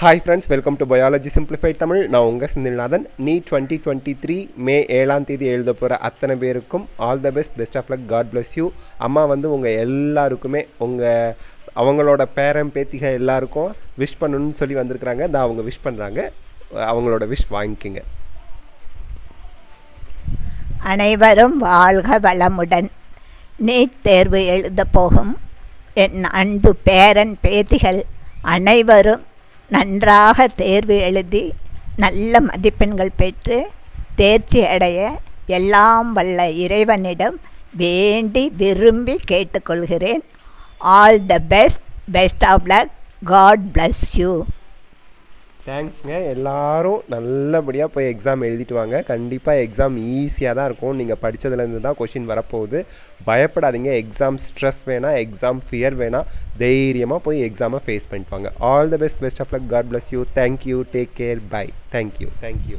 Hi friends welcome to biology simplified Tamil நான் உங்கள் செந்தில்நாதன். நீ டுவெண்ட்டி டுவெண்ட்டி த்ரீ மே ஏழாம் தேதி எழுத போகிற அத்தனை பேருக்கும் all the best best of luck god bless you அம்மா வந்து உங்கள் எல்லாருக்குமே உங்கள் அவங்களோட பேரன் பேத்திக எல்லாருக்கும் விஷ் பண்ணணும்னு சொல்லி வந்திருக்கிறாங்க. தான் அவங்க விஷ் பண்ணுறாங்க அவங்களோட விஷ் வாங்கிக்கோங்க. அனைவரும் வாழ்க வளமுடன். நீட் தேர்வு எழுத போகும். என் அன்பு பேரன் பேத்திகள் அனைவரும் நன்றாக தேர்வு எழுதி நல்ல மதிப்பெண்கள் பெற்று தேர்ச்சி அடைய எல்லாம் வல்ல இறைவனிடம் வேண்டி விரும்பி கேட்டுக்கொள்கிறேன். All the best best of luck god bless you தேங்க்ஸ்ங்க எல்லோரும் நல்லபடியாக போய் எக்ஸாம் எழுதிட்டு வாங்க. கண்டிப்பாக எக்ஸாம் ஈஸியாக தான் இருக்கும். நீங்கள் படித்ததுலேருந்து தான் கொஷின் வரப்போகுது. பயப்படாதீங்க. எக்ஸாம் ஸ்ட்ரெஸ் வேணாம். எக்ஸாம் ஃபியர் வேணாம். தைரியமாக போய் எக்ஸாமை ஃபேஸ் பண்ணிட்டு வாங்க. All the best best of luck god bless you thank you take care bye thank you thank you